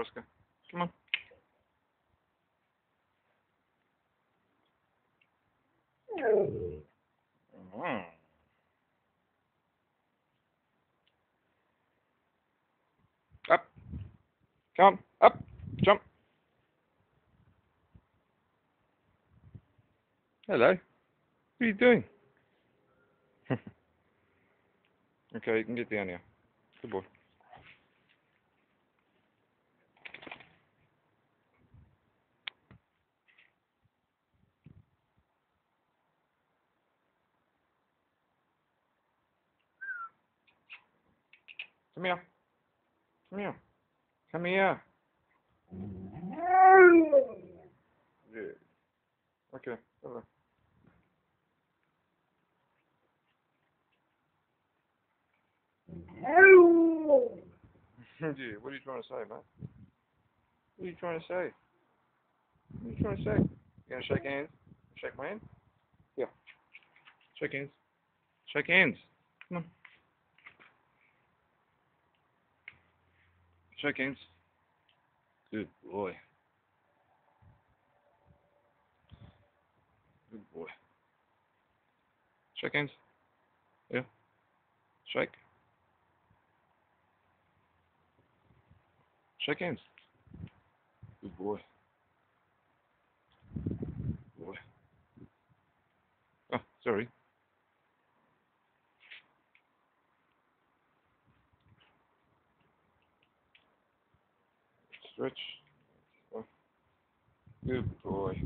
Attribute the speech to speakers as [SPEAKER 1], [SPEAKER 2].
[SPEAKER 1] Oscar. Come on. Up. Come. Up. Jump. Hello. What are you doing? okay, you can get down here. Good boy. Come here. Come here. Come here. Good. Okay. Over. Gee, what are you trying to say, man? What are you trying to say? What are you trying to say? You gonna shake hands? Shake my hand? Yeah. Shake hands. Shake hands. Come on. Hands. Good boy. Good boy. Hands. Yeah. Shake. Hands. Good boy. Boy. Oh, sorry. Stretch. Good boy.